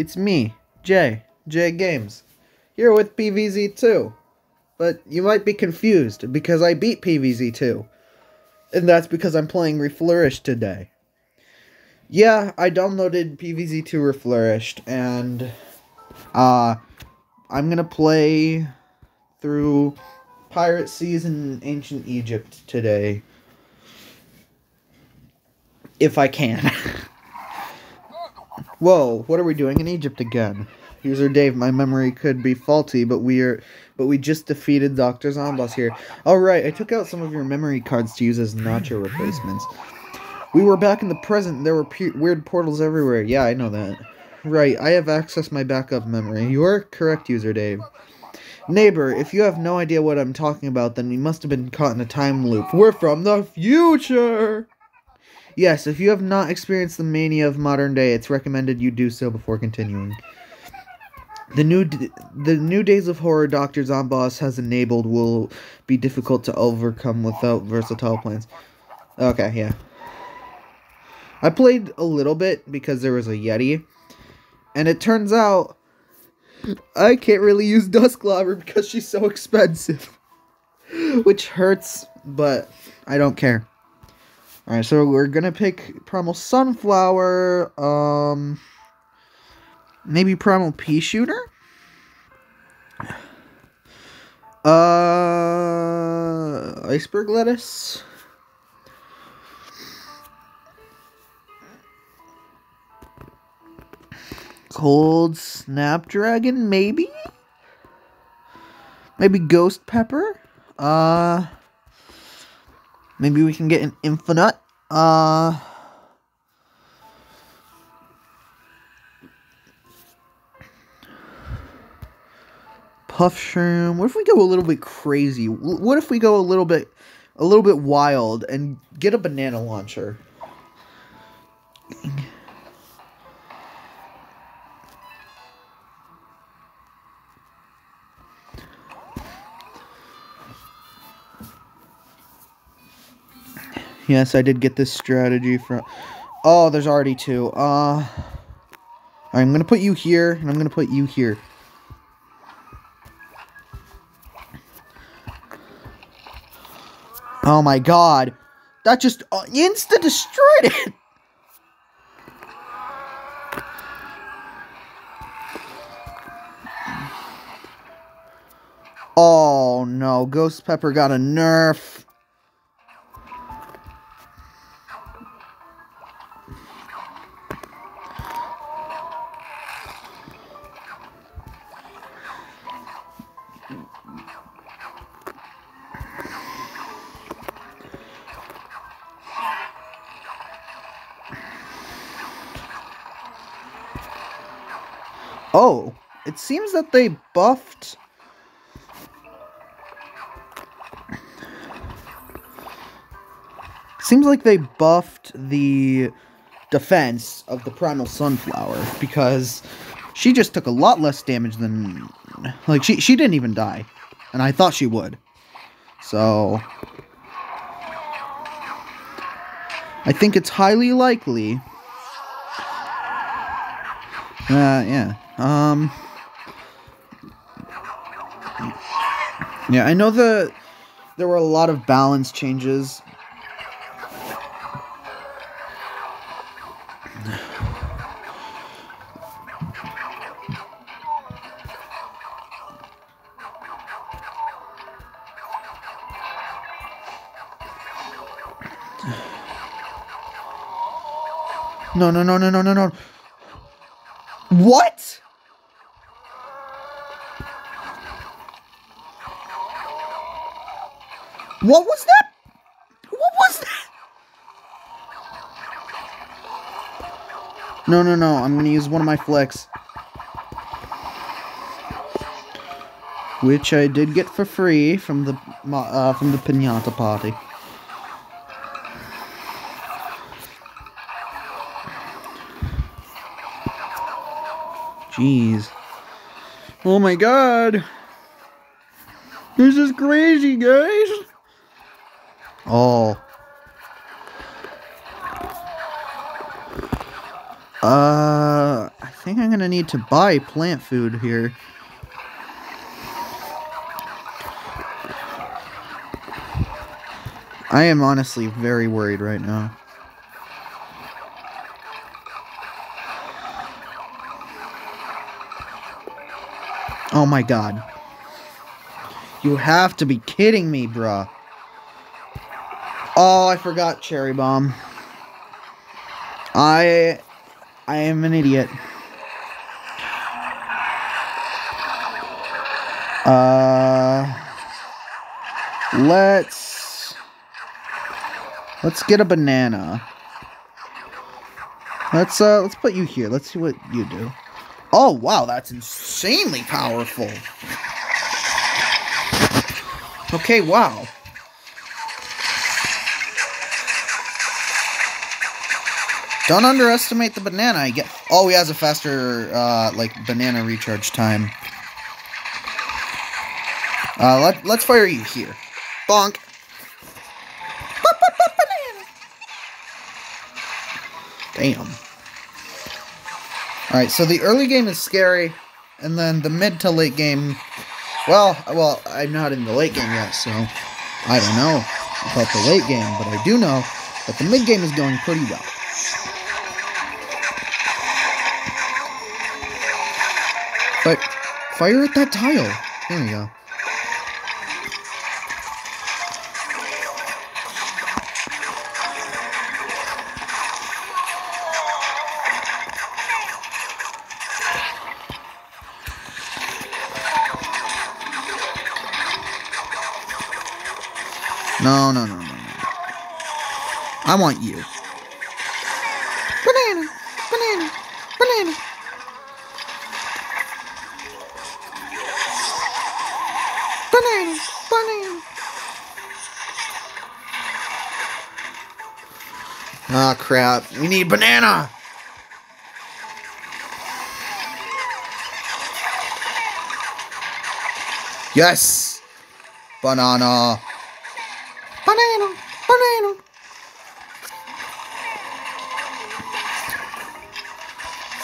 It's me, Jay, Jay Games, here with PVZ2. But you might be confused because I beat PVZ2. And that's because I'm playing Reflourished today. Yeah, I downloaded PVZ2 Reflourished and uh I'm gonna play through Pirate Seas in Ancient Egypt today. If I can. Whoa, what are we doing in Egypt again? User Dave, my memory could be faulty, but we are but we just defeated Dr. Zomboss here. Alright, I took out some of your memory cards to use as nacho replacements. We were back in the present, there were weird portals everywhere. Yeah, I know that. Right, I have accessed my backup memory. You are correct, User Dave. Neighbor, if you have no idea what I'm talking about, then we must have been caught in a time loop. We're from the future! Yes, if you have not experienced the mania of modern day, it's recommended you do so before continuing. The new the new days of horror Dr. Zomboss has enabled will be difficult to overcome without versatile plans. Okay, yeah. I played a little bit because there was a Yeti. And it turns out I can't really use Dusclover because she's so expensive. Which hurts, but I don't care. Alright, so we're gonna pick Primal Sunflower, um, maybe Primal Pea Shooter? Uh, Iceberg Lettuce? Cold Snapdragon, maybe? Maybe Ghost Pepper? Uh... Maybe we can get an infinite. Uh. Puff shroom. What if we go a little bit crazy? What if we go a little bit, a little bit wild and get a banana launcher? Yes, I did get this strategy from... Oh, there's already two. Uh, I'm going to put you here, and I'm going to put you here. Oh my god. That just uh, insta-destroyed it! Oh no, Ghost Pepper got a nerf. They buffed... Seems like they buffed the defense of the Primal Sunflower, because she just took a lot less damage than... Like, she, she didn't even die, and I thought she would. So... I think it's highly likely... Uh, yeah. Um. Yeah, I know that there were a lot of balance changes. No, no, no, no, no, no, no. What? What was that? What was that? No, no, no. I'm going to use one of my flicks. Which I did get for free from the uh, from the pinata party. Jeez. Oh my god. This is crazy, guys. Oh. Uh, I think I'm gonna need to buy plant food here. I am honestly very worried right now. Oh my god. You have to be kidding me, bruh. Oh, I forgot Cherry Bomb. I... I am an idiot. Uh... Let's... Let's get a banana. Let's, uh, let's put you here. Let's see what you do. Oh, wow, that's insanely powerful. Okay, wow. Don't underestimate the banana. I get. Oh, he has a faster, uh, like banana recharge time. Uh, let let's fire you here. Bonk. Damn. Alright, so the early game is scary, and then the mid to late game, well, well, I'm not in the late game yet, so I don't know about the late game, but I do know that the mid game is going pretty well. Fire at that tile. There we go. No, no, no, no, no. I want you. Ah, crap. We need banana. Yes. Banana. Banana, banana.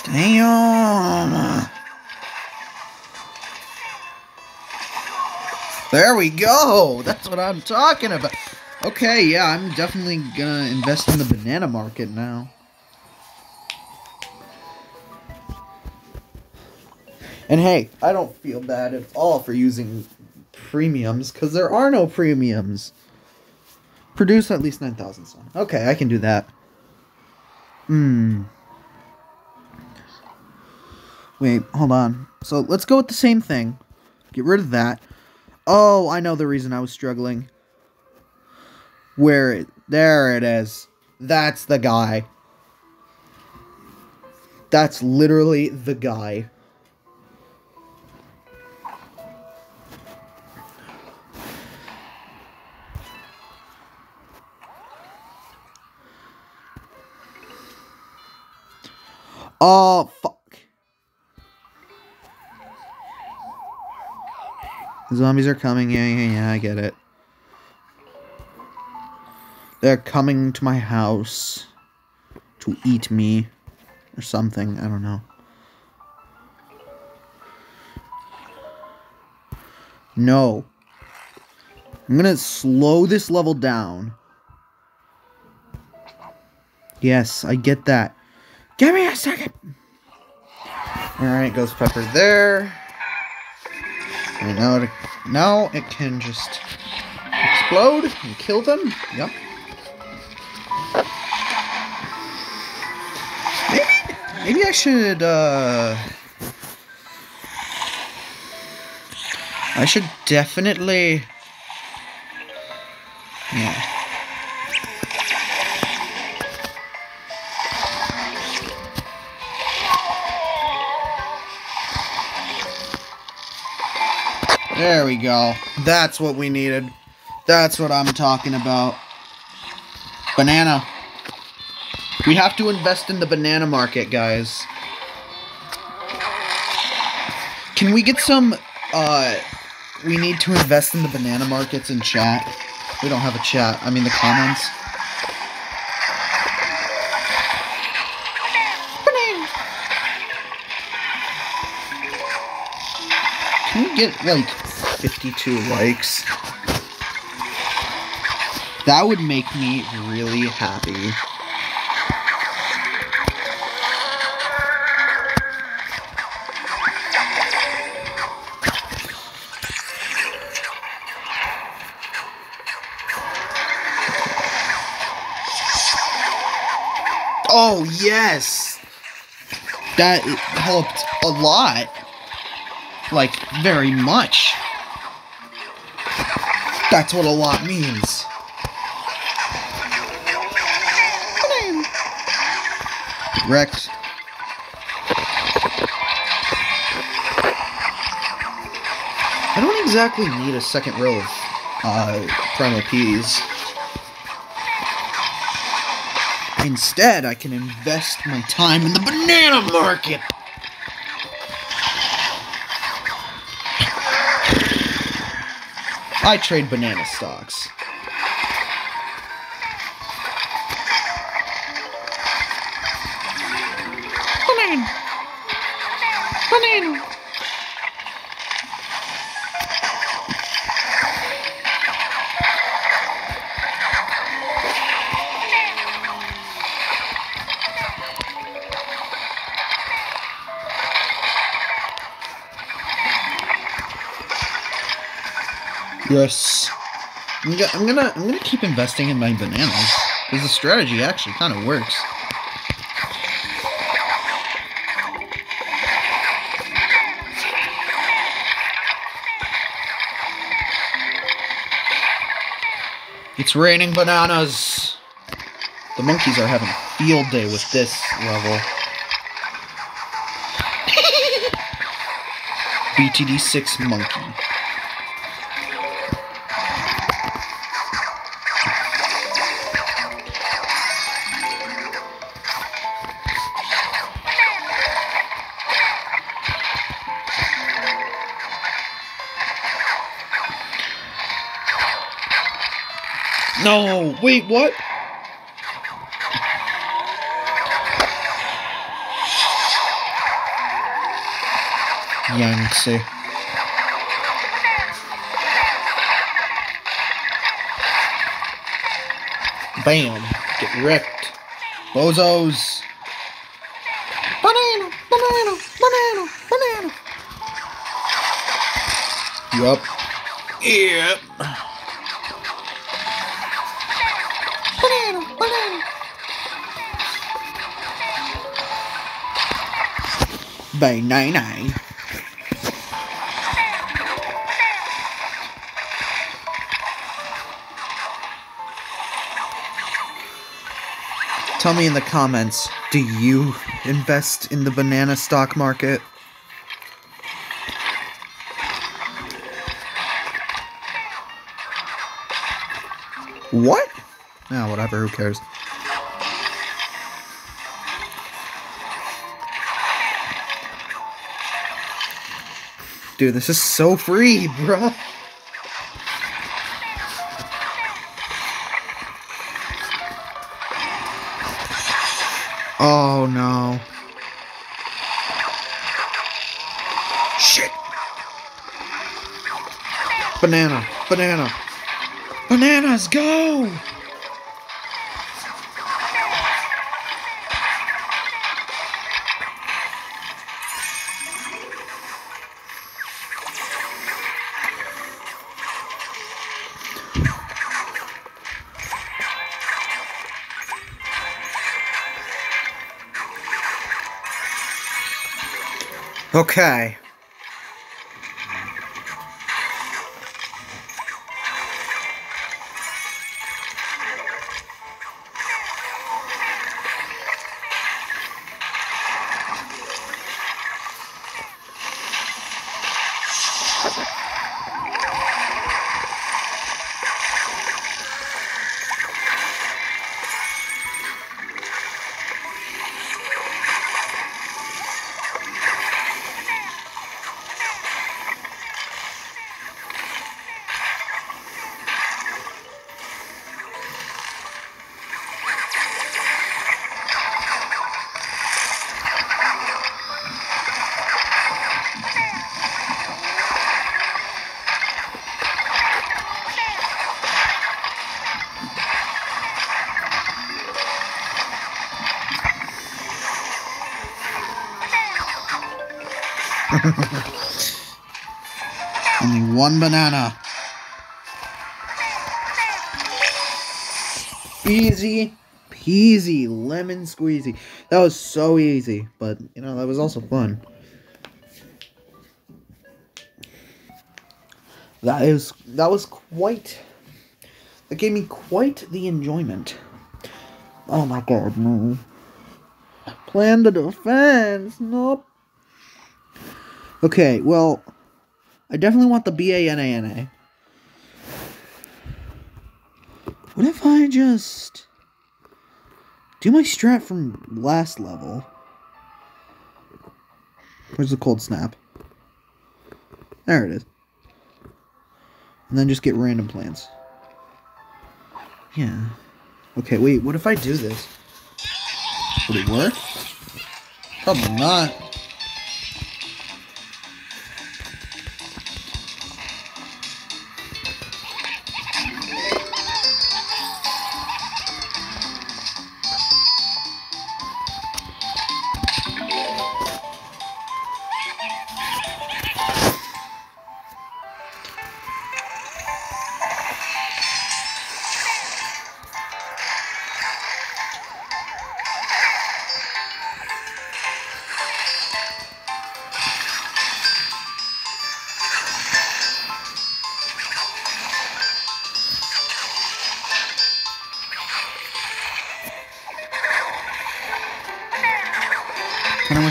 Damn. There we go. That's what I'm talking about. Okay, yeah, I'm definitely gonna invest in the banana market now. And hey, I don't feel bad at all for using premiums, because there are no premiums. Produce at least 9,000 sun. Okay, I can do that. Hmm. Wait, hold on. So let's go with the same thing. Get rid of that. Oh, I know the reason I was struggling. Where it... There it is. That's the guy. That's literally the guy. Oh, fuck. Zombies are coming. Yeah, yeah, yeah, I get it. They're coming to my house to eat me or something. I don't know. No. I'm gonna slow this level down. Yes, I get that. Give me a second. Alright, Ghost Pepper there. And now it, now it can just explode and kill them. Yep. Maybe, I should, uh... I should definitely... Yeah. There we go. That's what we needed. That's what I'm talking about. Banana. We have to invest in the banana market, guys. Can we get some, uh, we need to invest in the banana markets in chat? We don't have a chat. I mean the comments. Can we get like 52 likes? That would make me really happy. Yes! That helped a lot. Like, very much. That's what a lot means. Wrecked. I don't exactly need a second row of uh, primal peas. Instead, I can invest my time in the banana market. I trade banana stocks. Banana. Yes. I'm gonna, I'm gonna, I'm gonna keep investing in my bananas because the strategy actually kind of works. It's raining bananas. The monkeys are having a field day with this level. BTD 6 monkey. Wait, what? Yangtze. Bam. Get wrecked. Bozos. Banana, banana, banana, banana. Yup. Yep. Banana. Tell me in the comments, do you invest in the banana stock market? What? Ah, whatever, who cares? Dude, this is so free, bruh. Oh no. Shit. Banana, banana. Bananas, go! Okay. Banana. Easy peasy, lemon squeezy. That was so easy, but you know, that was also fun. That is that was quite that gave me quite the enjoyment. Oh my god, no. Plan the defense. Nope. Okay, well, I definitely want the B-A-N-A-N-A. What if I just do my strat from last level? Where's the cold snap? There it is. And then just get random plants. Yeah. Okay, wait, what if I do this? Would it work? Probably not.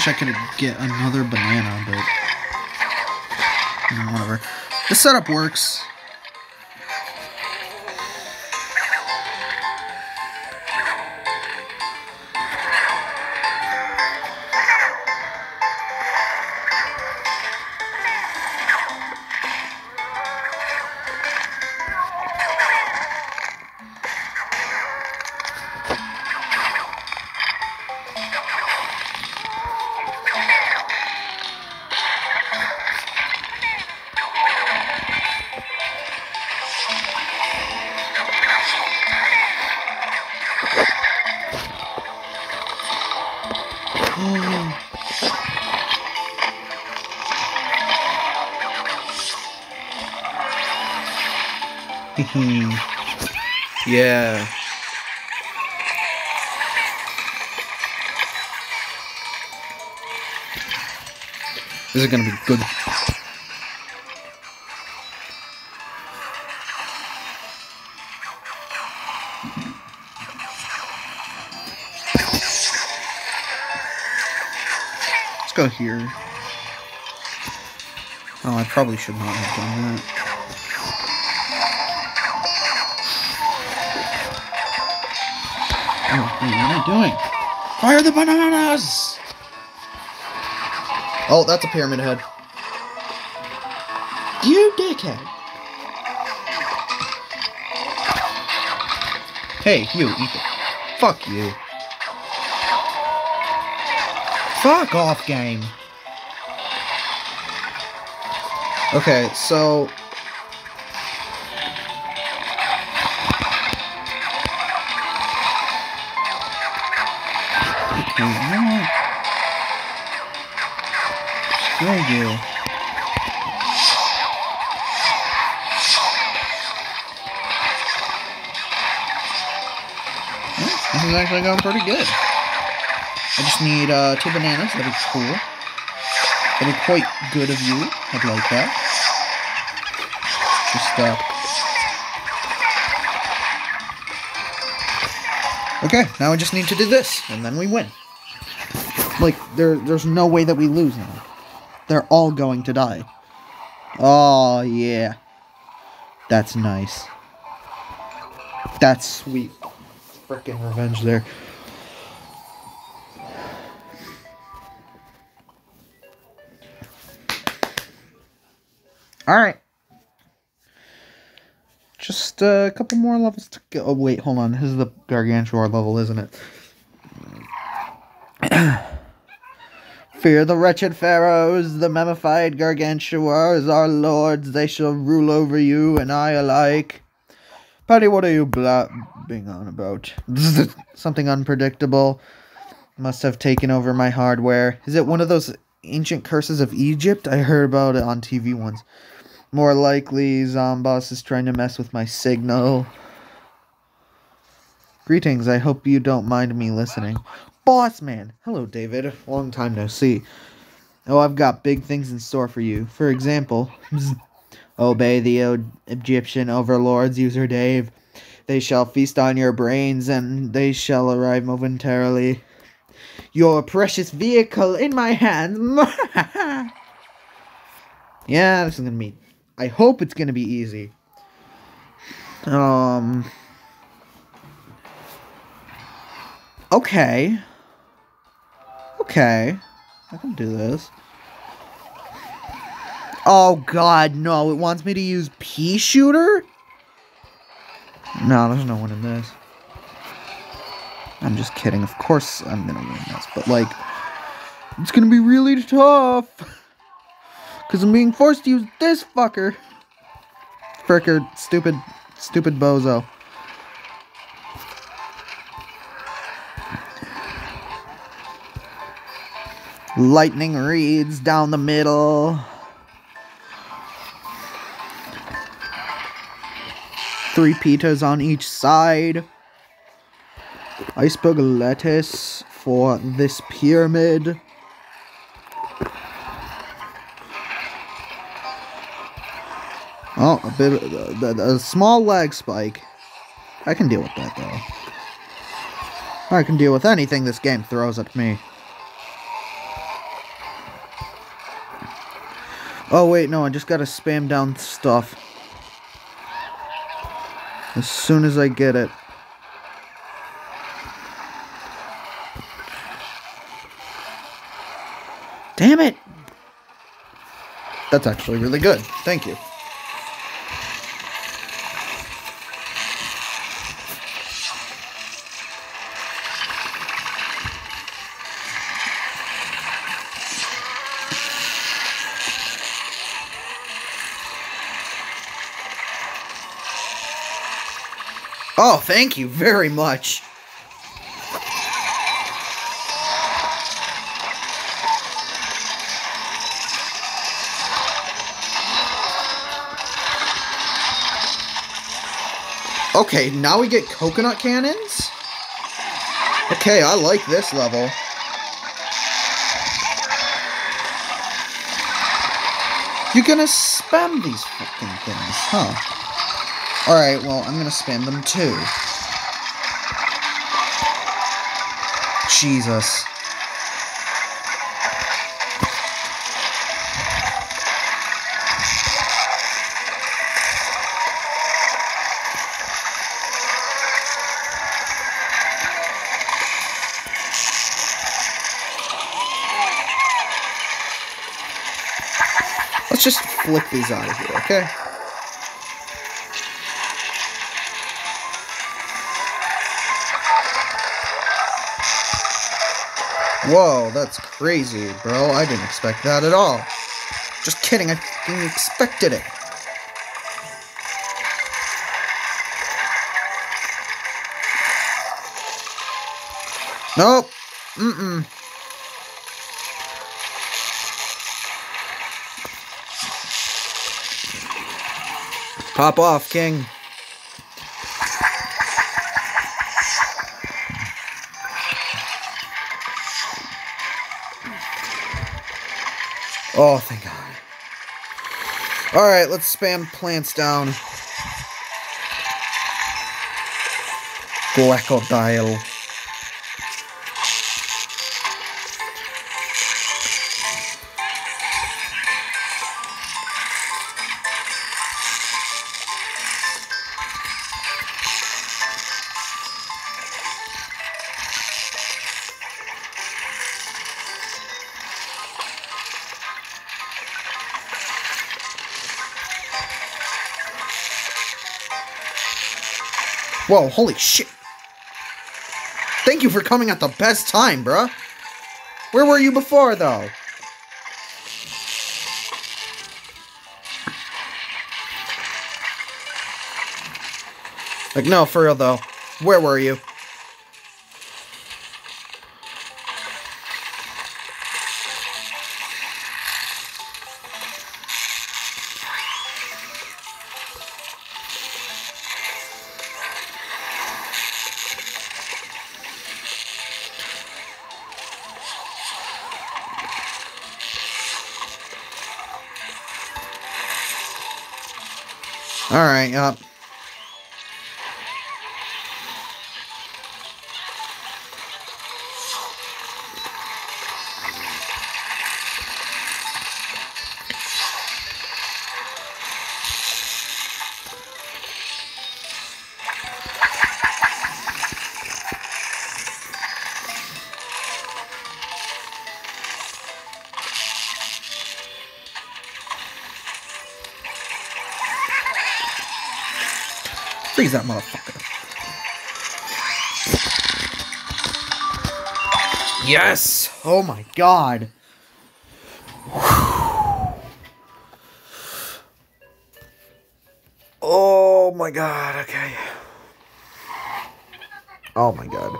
Wish I could get another banana, but you know, whatever. The setup works. This is gonna be good. Let's go here. Oh, I probably should not have done that. Oh, what am I doing? Fire the bananas! Oh, that's a pyramid head. You dickhead! Hey, you, it. Fuck you. Fuck off, game. Okay, so Screw you. This is actually going pretty good. I just need uh, two bananas. That'd be cool. That'd be quite good of you. I'd like that. Just, uh... Okay, now I just need to do this, and then we win. Like, there, there's no way that we lose now. They're all going to die. Oh, yeah. That's nice. That's sweet. Freaking revenge there. Alright. Just uh, a couple more levels to go. Oh, wait, hold on. This is the Gargantuar level, isn't it? Fear the wretched pharaohs, the mummified Gargantuars, our lords, they shall rule over you and I alike. Patty, what are you blabbing on about? Something unpredictable. Must have taken over my hardware. Is it one of those ancient curses of Egypt? I heard about it on TV once. More likely, Zomboss is trying to mess with my signal. Greetings, I hope you don't mind me listening. Boss man! Hello, David. Long time no see. Oh, I've got big things in store for you. For example, obey the Egyptian overlords, user Dave. They shall feast on your brains, and they shall arrive momentarily. Your precious vehicle in my hands. yeah, this is gonna be. I hope it's gonna be easy. Um. Okay. Okay. I can do this. Oh god, no. It wants me to use pea shooter? No, there's no one in this. I'm just kidding. Of course I'm gonna win this, but like, it's gonna be really tough. Cause I'm being forced to use this fucker. Fricker, stupid, stupid bozo. Lightning Reeds down the middle. Three pitas on each side. Iceberg lettuce for this pyramid. Oh, a bit, of, a, a small lag spike. I can deal with that though. I can deal with anything this game throws at me. Oh wait, no, I just gotta spam down stuff. As soon as I get it. Damn it! That's actually really good. Thank you. Oh, thank you very much. Okay, now we get coconut cannons? Okay, I like this level. You're gonna spam these fucking things, huh? Alright, well, I'm gonna spam them too. Jesus. Let's just flick these out of here, okay? Whoa, that's crazy, bro. I didn't expect that at all. Just kidding, I fucking expected it. Nope. Mm-mm. Pop off, King. Oh, thank God. Alright, let's spam plants down. Crocodile. Whoa, holy shit. Thank you for coming at the best time, bruh. Where were you before, though? Like, no, for real, though. Where were you? Alright. That motherfucker. Yes! Oh my god. Oh my god, okay. Oh my god.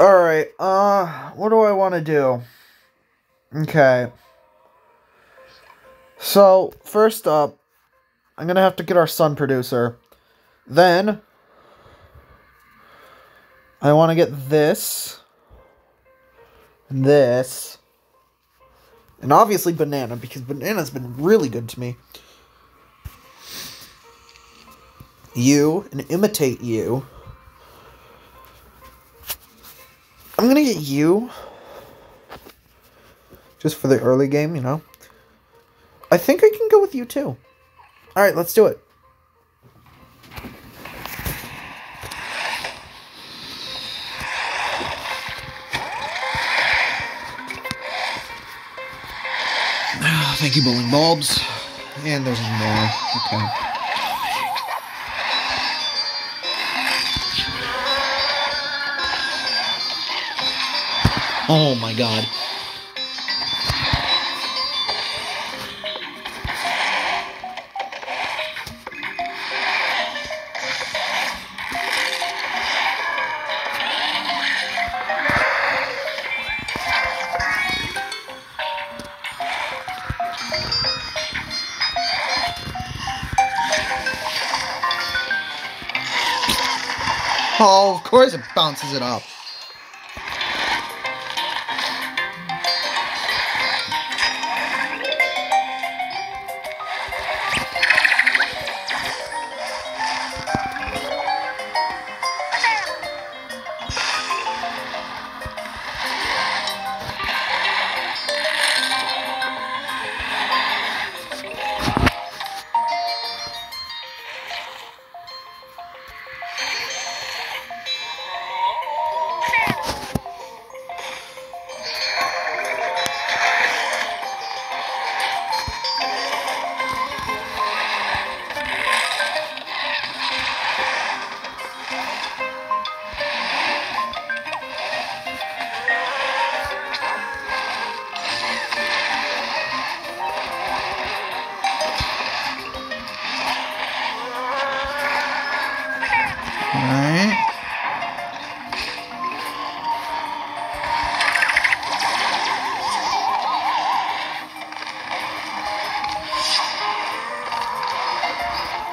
Alright, uh, what do I want to do? Okay. So, first up, I'm gonna have to get our sun producer. Then, I want to get this, and this, and obviously banana, because banana's been really good to me. You, and imitate you. I'm gonna get you. Just for the early game, you know? I think I can go with you too. Alright, let's do it. Thank you, bowling bulbs. And there's more. Okay. Oh my god. Course it bounces it up.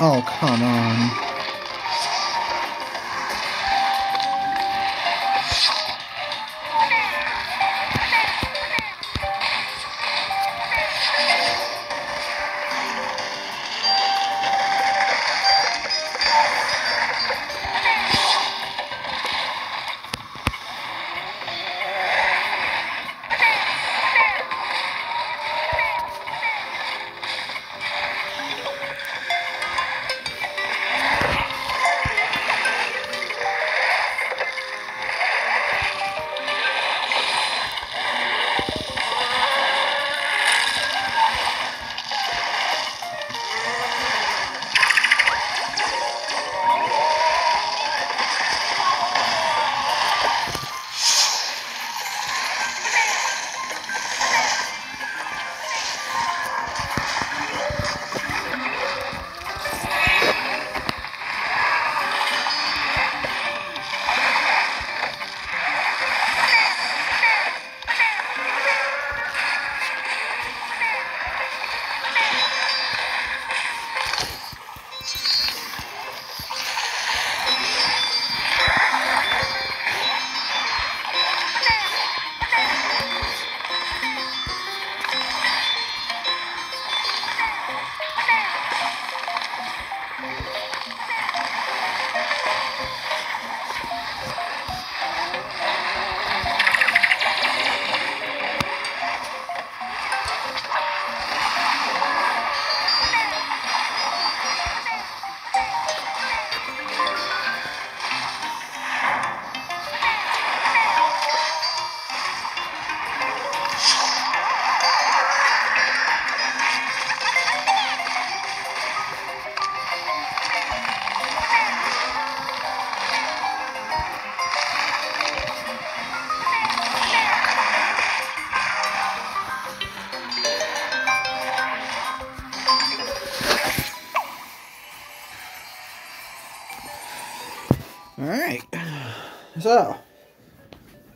Oh, come on. So,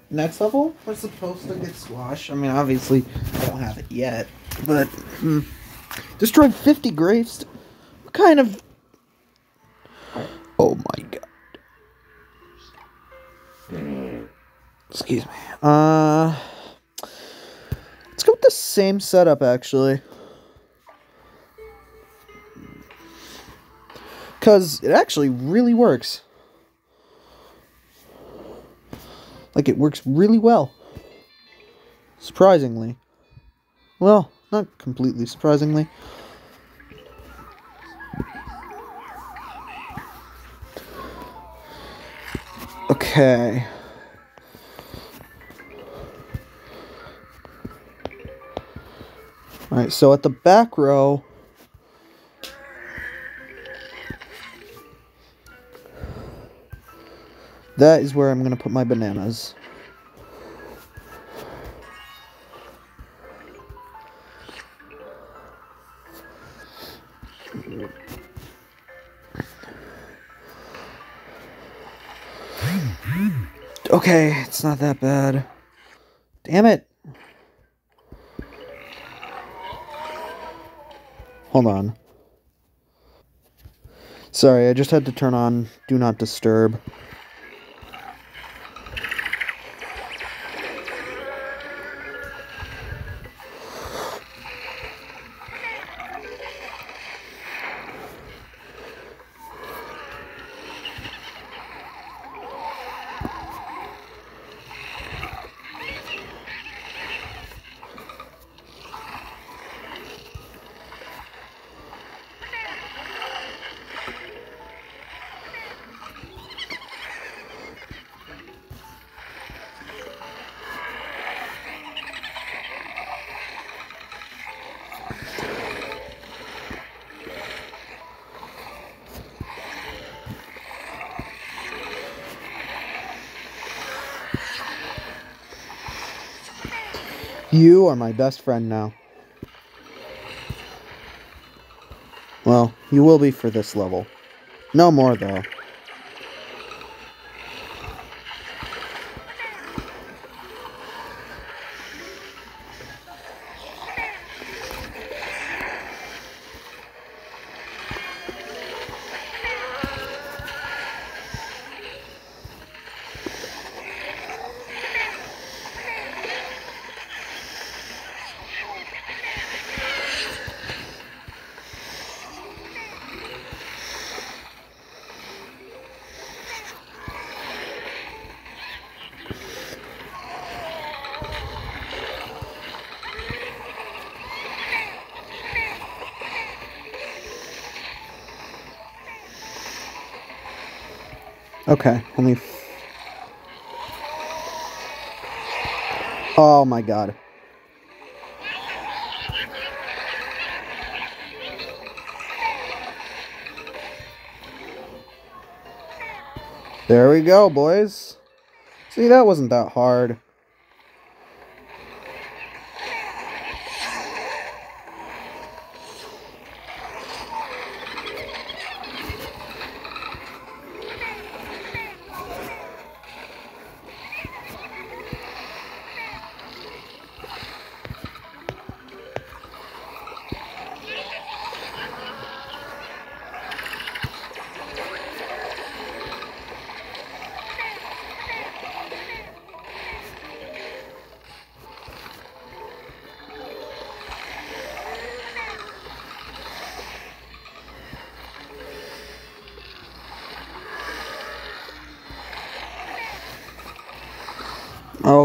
next level, we're supposed to get squash. I mean, obviously, I don't have it yet, but hmm. destroyed 50 graves. What kind of? Oh my god. Excuse me. Uh, let's go with the same setup actually. Because it actually really works. Like, it works really well. Surprisingly. Well, not completely surprisingly. Okay. Alright, so at the back row, That is where I'm going to put my bananas. Okay, it's not that bad. Damn it. Hold on. Sorry, I just had to turn on Do Not Disturb. You are my best friend now. Well, you will be for this level. No more, though. Okay, only. oh my god. There we go, boys. See, that wasn't that hard.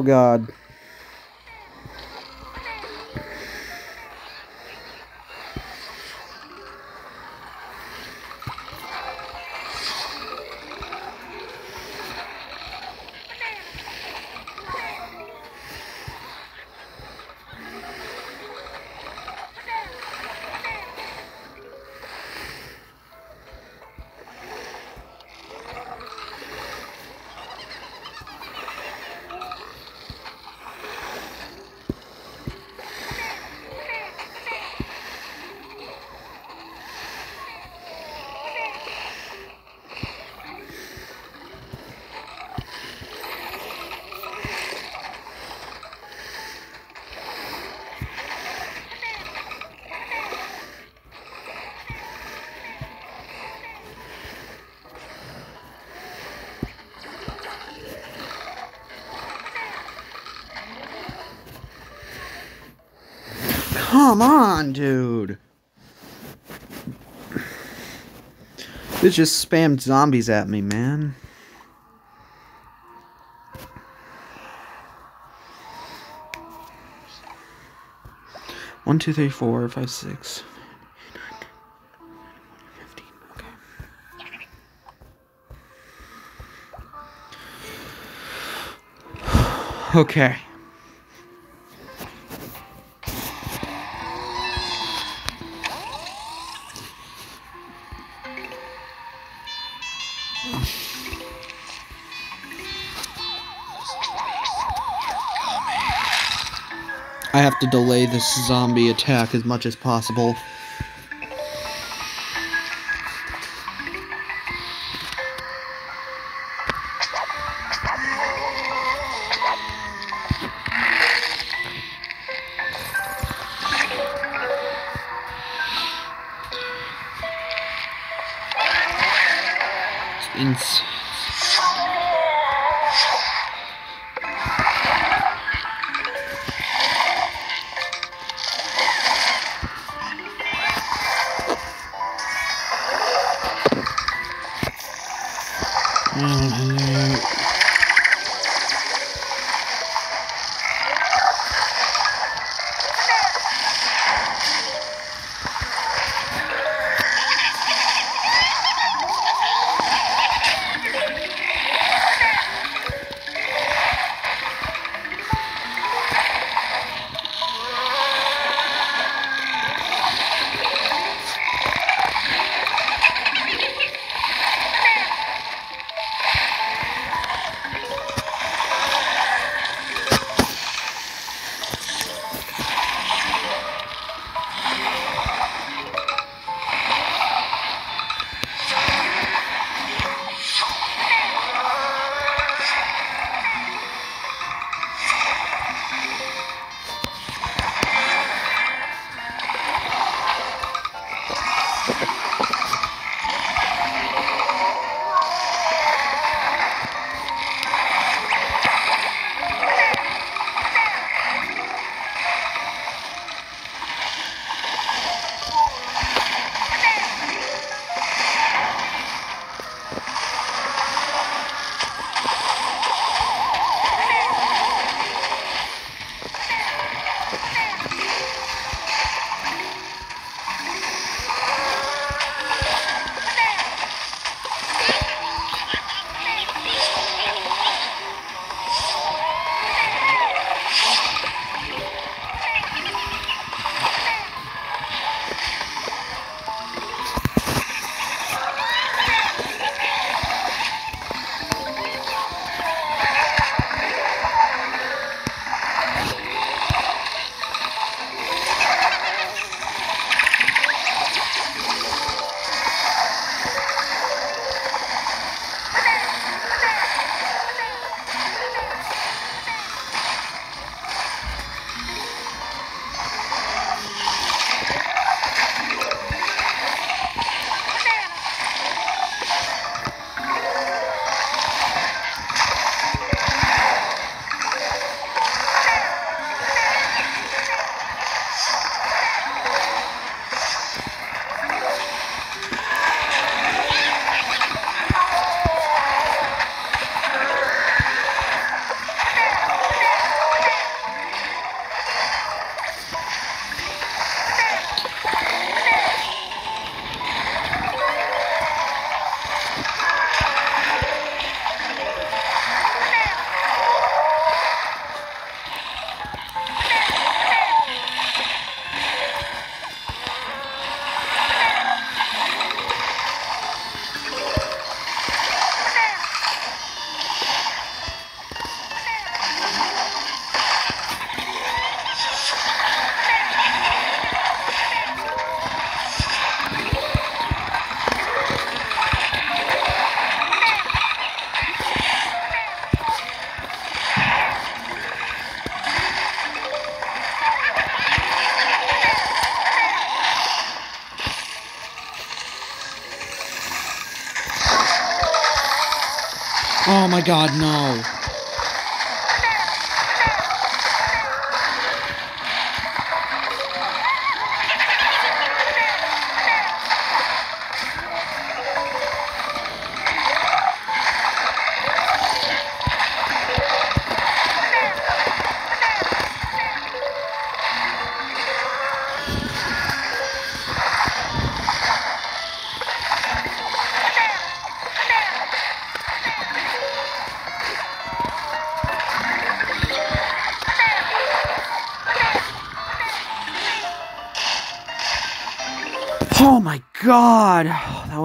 God. Come on, dude. It just spammed zombies at me, man. One, two, three, four, five, six. Okay. Okay. To delay this zombie attack as much as possible. My god, no.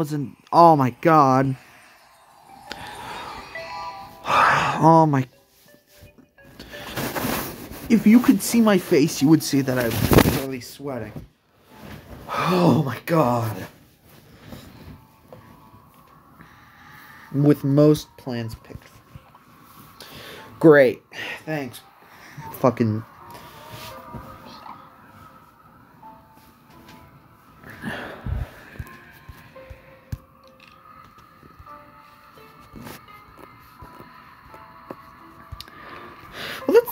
Wasn't. Oh my god. Oh my. If you could see my face, you would see that I'm really sweating. Oh my god. With most plans picked. Great. Thanks. Fucking.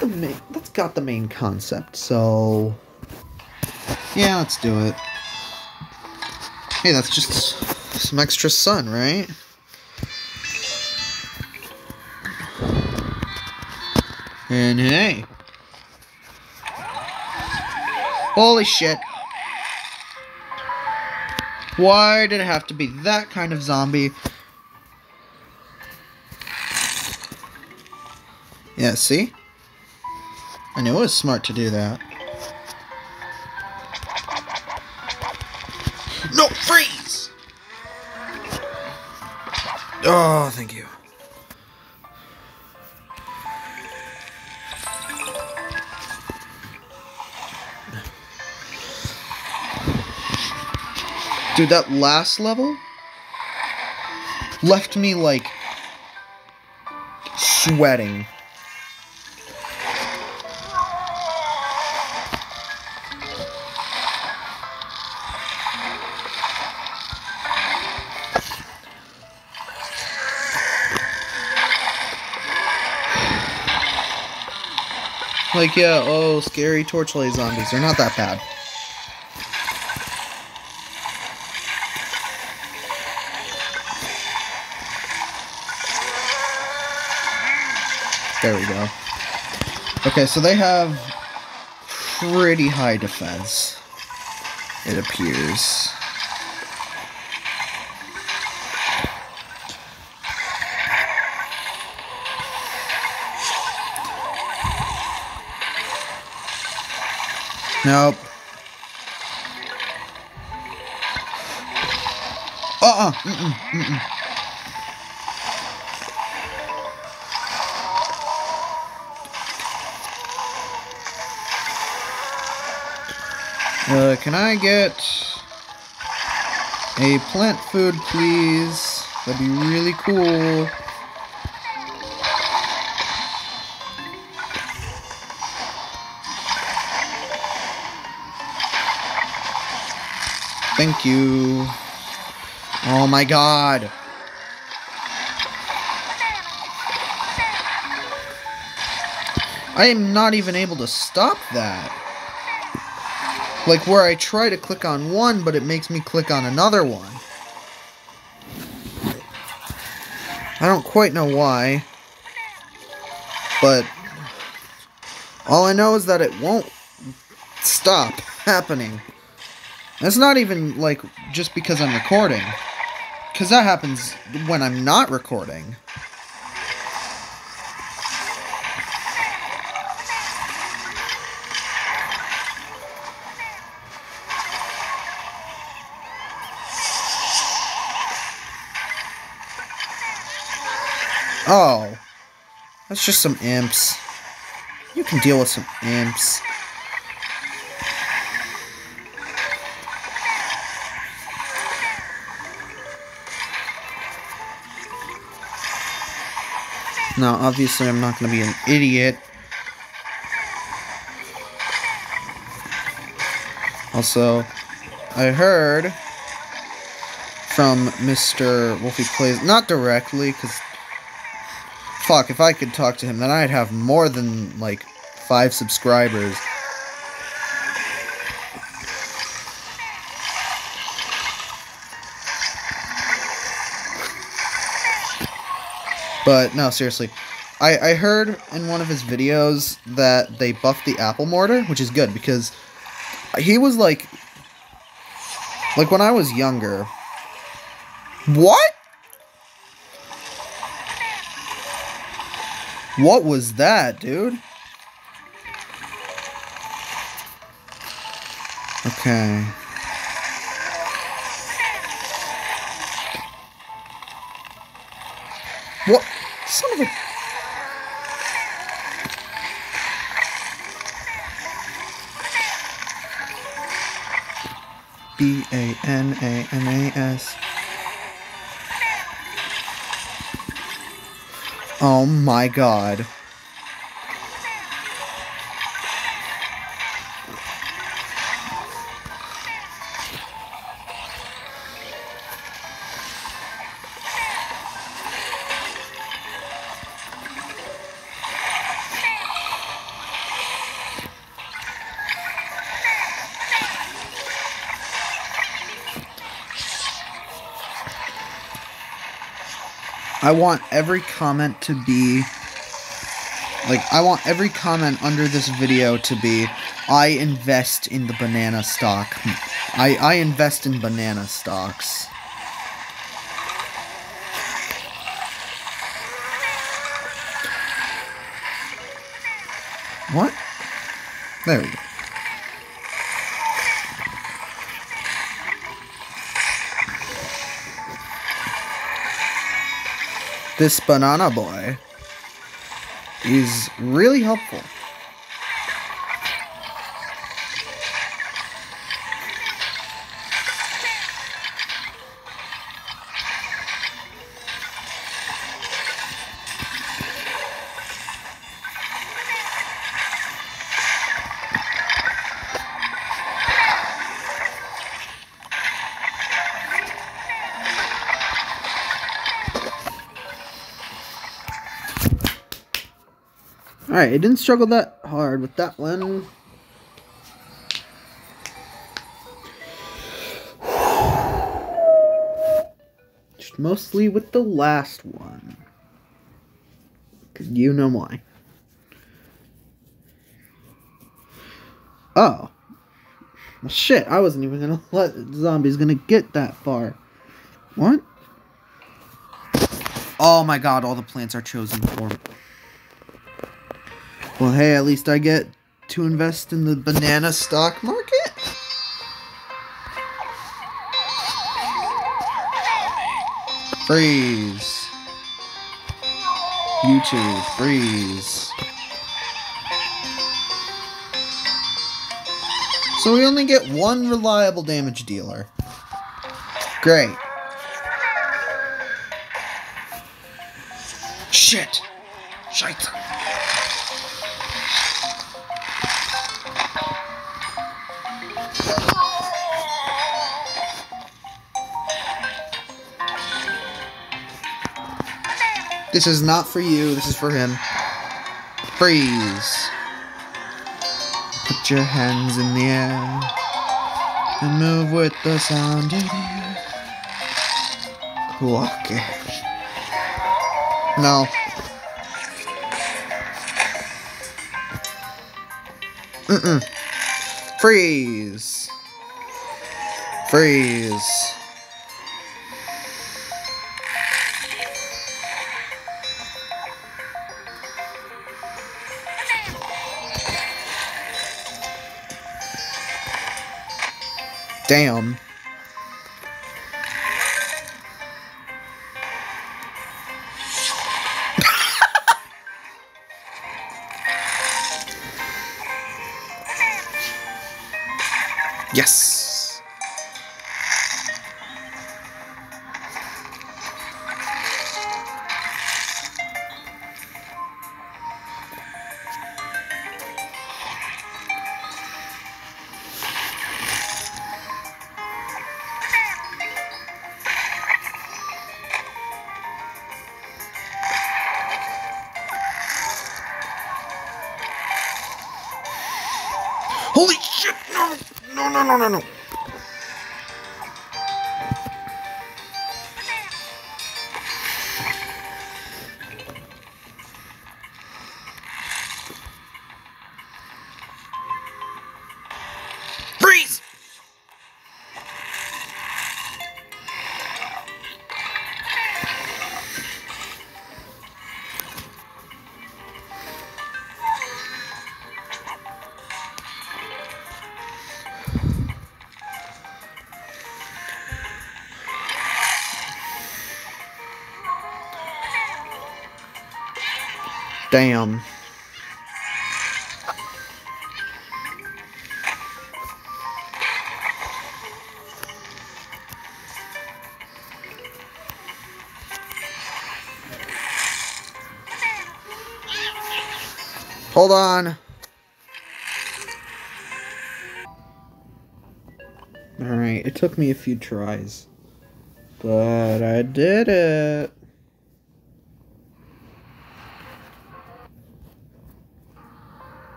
The main. That's got the main concept. So, yeah, let's do it. Hey, that's just some extra sun, right? And hey. Holy shit. Why did it have to be that kind of zombie? Yeah, see? Knew it was smart to do that. No, freeze! Oh, thank you. Dude, that last level left me like sweating. Like, yeah, oh, scary torchlight zombies. They're not that bad. There we go. Okay, so they have pretty high defense, it appears. Nope. Uh-uh. Mm-mm. Mm-mm. Uh, can I get a plant food, please? That'd be really cool. Thank you. Oh my god. I am not even able to stop that. Like where I try to click on one, but it makes me click on another one. I don't quite know why. But all I know is that it won't stop happening. It's not even like just because I'm recording. Because that happens when I'm not recording. Oh. That's just some imps. You can deal with some imps. Now, obviously, I'm not going to be an idiot. Also, I heard from Mr. Wolfie Plays, not directly, because fuck, if I could talk to him, then I'd have more than, like, five subscribers. But no, seriously. I, I heard in one of his videos that they buffed the apple mortar, which is good because he was like like when I was younger. What? What was that, dude? Okay. What? Son of a... B A N A N A S. Oh my god. I want every comment to be like I want every comment under this video to be I invest in the banana stock. I I invest in banana stocks. What? There we go. This banana boy is really helpful. Alright, I didn't struggle that hard with that one. Just mostly with the last one. Cause you know why. Oh. Well, shit, I wasn't even gonna let zombies gonna get that far. What? Oh my god, all the plants are chosen for well, hey, at least I get to invest in the banana stock market. Freeze. YouTube, freeze. So we only get one reliable damage dealer. Great. Shit. Shite. This is not for you, this is for him. Freeze. Put your hands in the air and move with the sound of. No. Mm-mm. Freeze. Freeze. Damn. yes. No, no, no, no, Damn. Hold on. Alright, it took me a few tries. But I did it.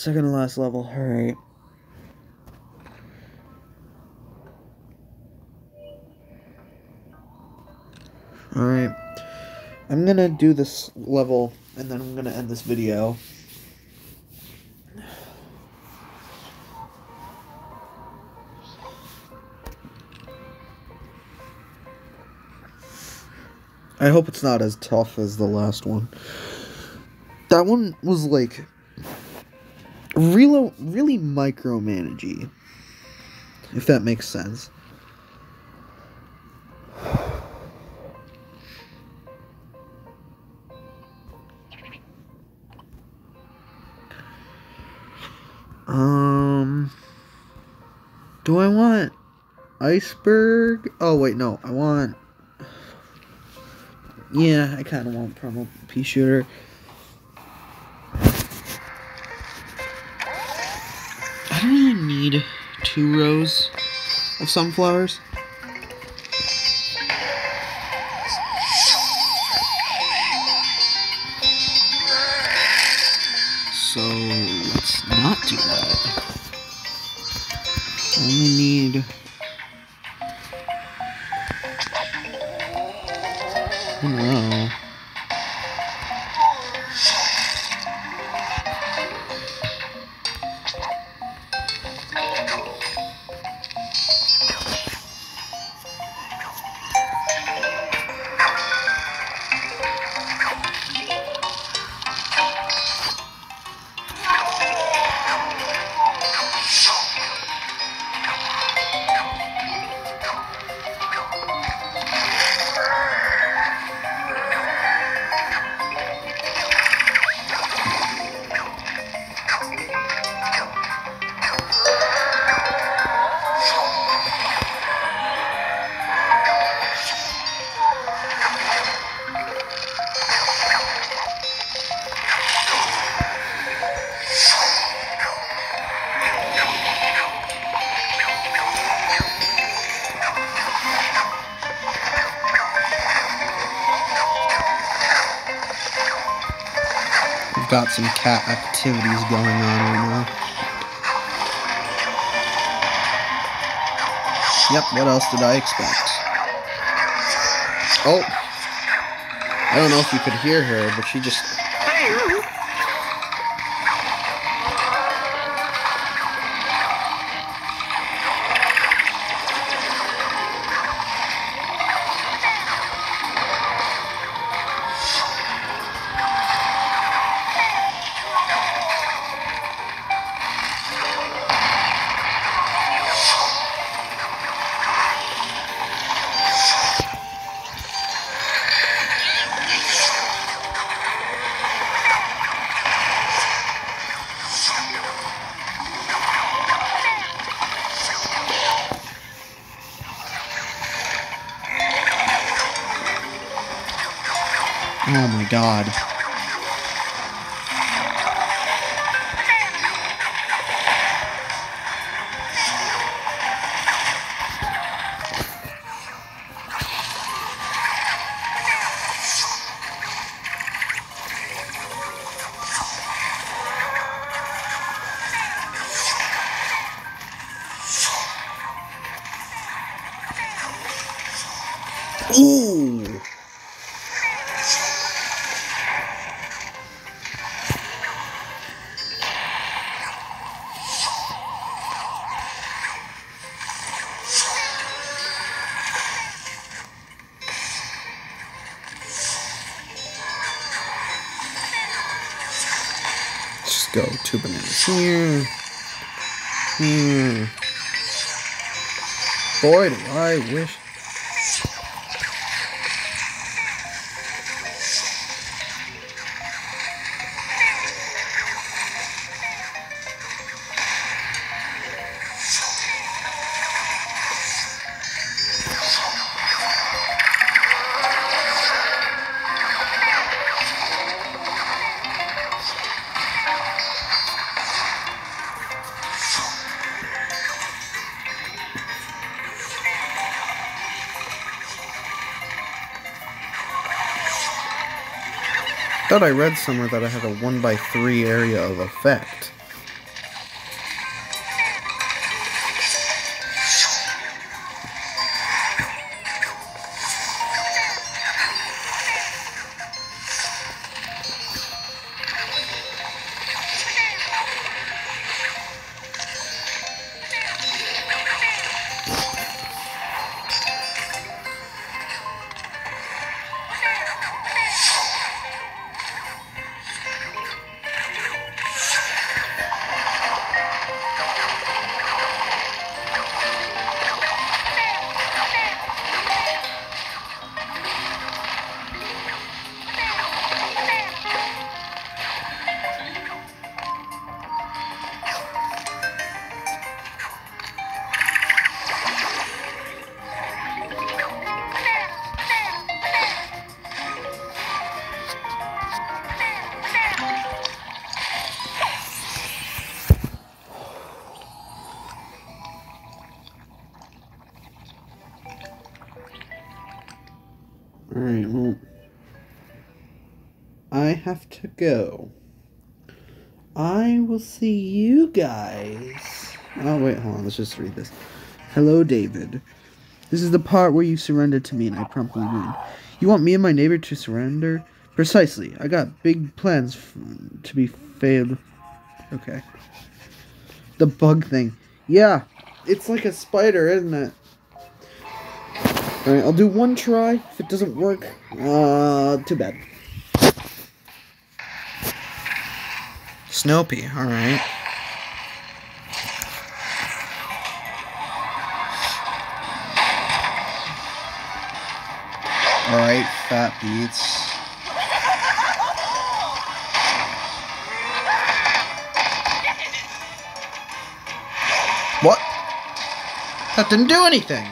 Second to last level. Alright. Alright. I'm gonna do this level and then I'm gonna end this video. I hope it's not as tough as the last one. That one was like really really micromanagey. If that makes sense. Um Do I want iceberg? Oh wait, no. I want Yeah, I kind of want primal pea shooter. Need two rows of sunflowers. Some cat activities going on right now. Yep, what else did I expect? Oh. I don't know if you could hear her, but she just wish. Thought I read somewhere that I had a 1 by 3 area of effect. Go. I will see you guys. Oh, wait, hold on. Let's just read this. Hello, David. This is the part where you surrender to me and I promptly win. You want me and my neighbor to surrender? Precisely. I got big plans to be failed. Okay. The bug thing. Yeah, it's like a spider, isn't it? Alright, I'll do one try. If it doesn't work, uh, too bad. Snoopy, alright. Alright, Fat Beets. What? That didn't do anything!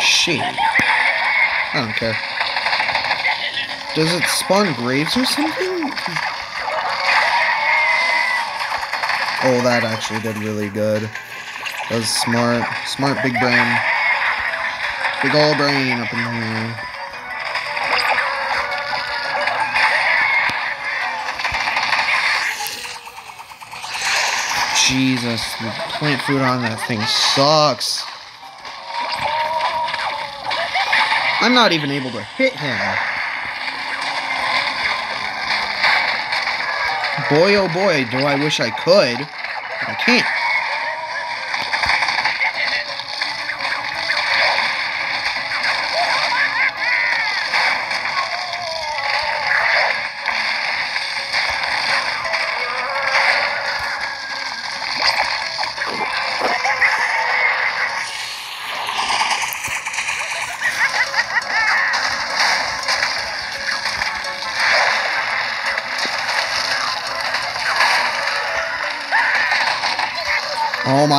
Shit. I don't care. Does it spawn graves or something? Oh, that actually did really good. That was smart. Smart big brain. Big old brain up in here. Jesus, the plant food on that thing sucks. I'm not even able to hit him. Boy, oh boy, do I wish I could. But I can't.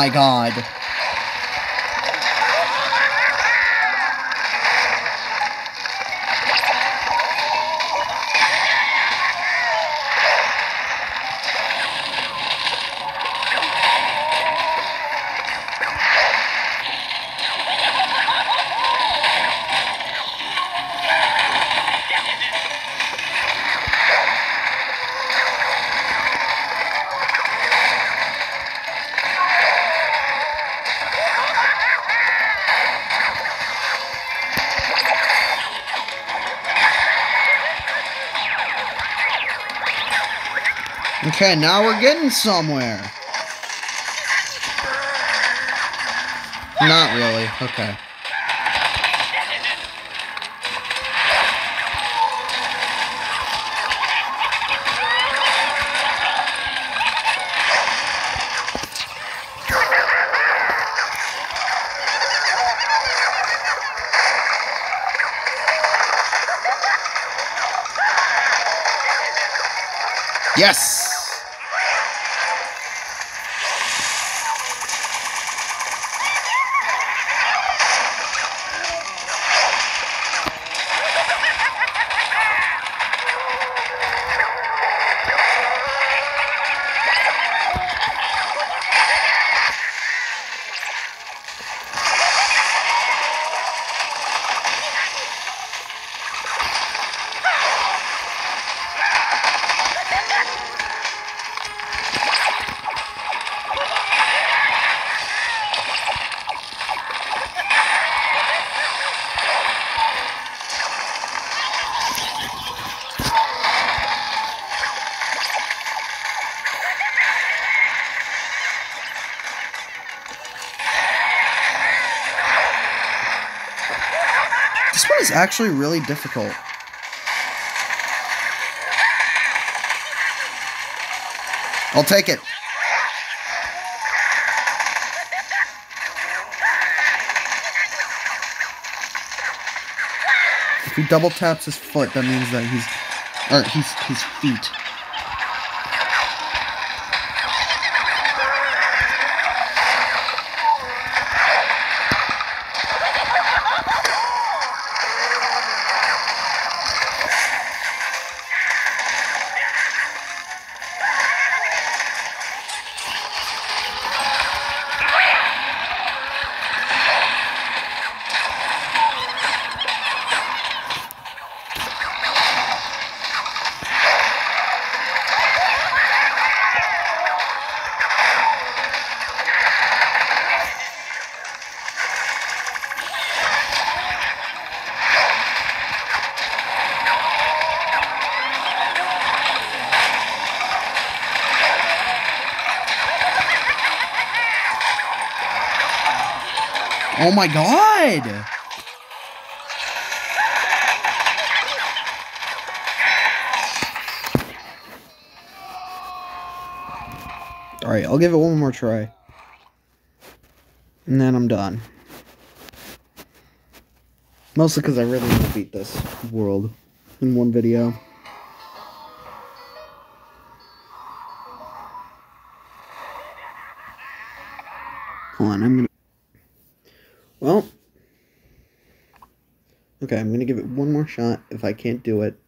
My god. Okay, now we're getting somewhere. Not really. Okay. Yes. Actually really difficult. I'll take it. If he double taps his foot, that means that he's, or he's his feet. Oh my god! Alright, I'll give it one more try. And then I'm done. Mostly because I really want to beat this world in one video. Hold on, I'm gonna... Well... Okay, I'm gonna give it one more shot. If I can't do it...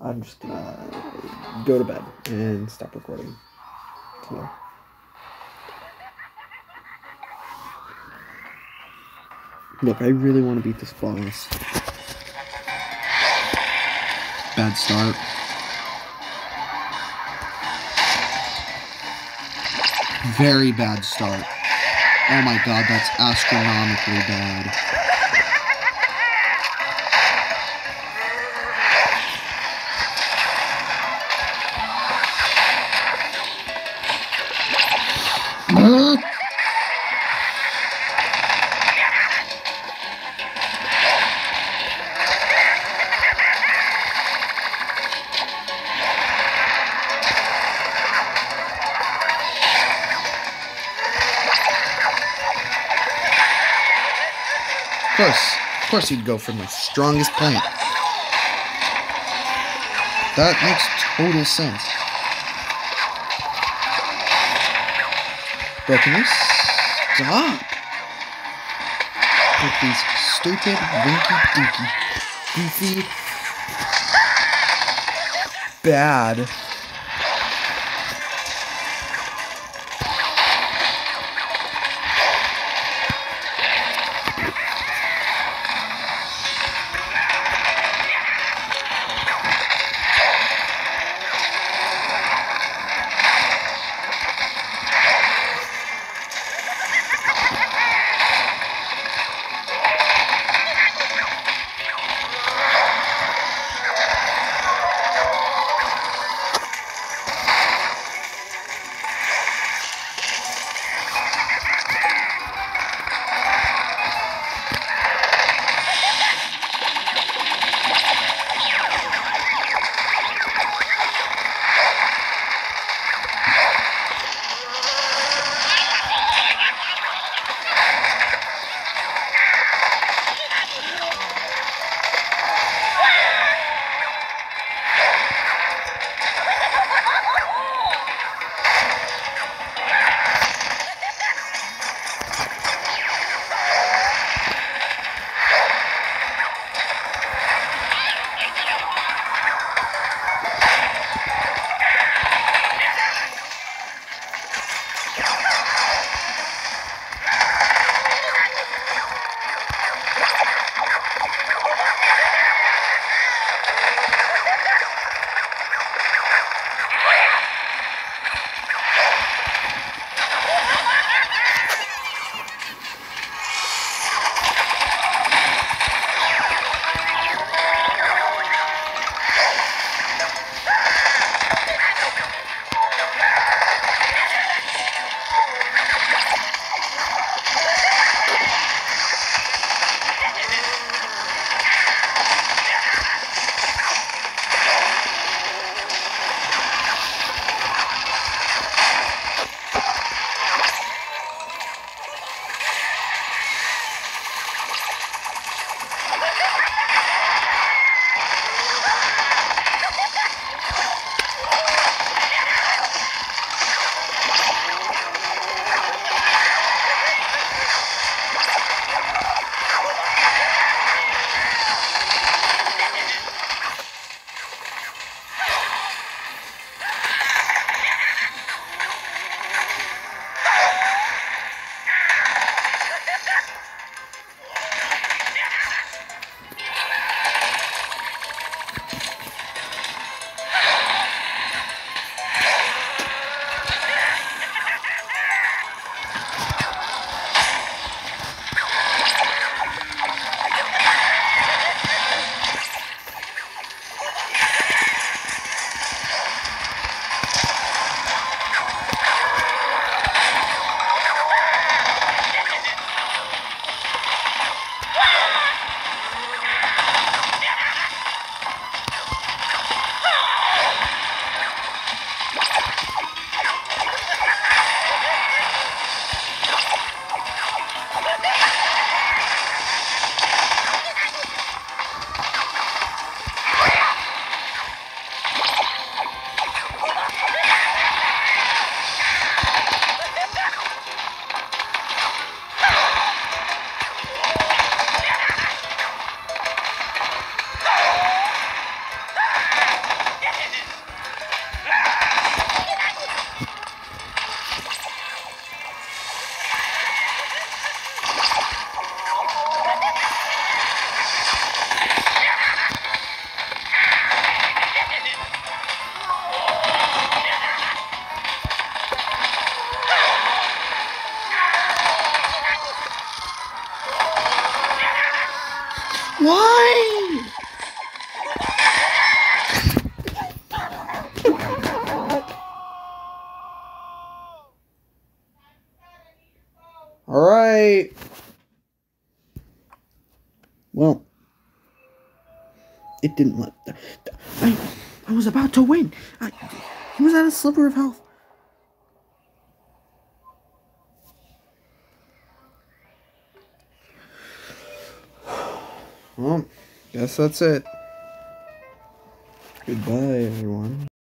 I'm just gonna go to bed and stop recording. Look, I really want to beat this boss. Bad start. Very bad start. Oh my god, that's astronomically bad. Course, of course you'd go for my strongest plant. That makes total sense. Bro, can you stop? With these stupid, winky dinky, goofy, bad. It didn't let. I, I was about to win. I, he was at a sliver of health. Well, guess that's it. Goodbye, everyone.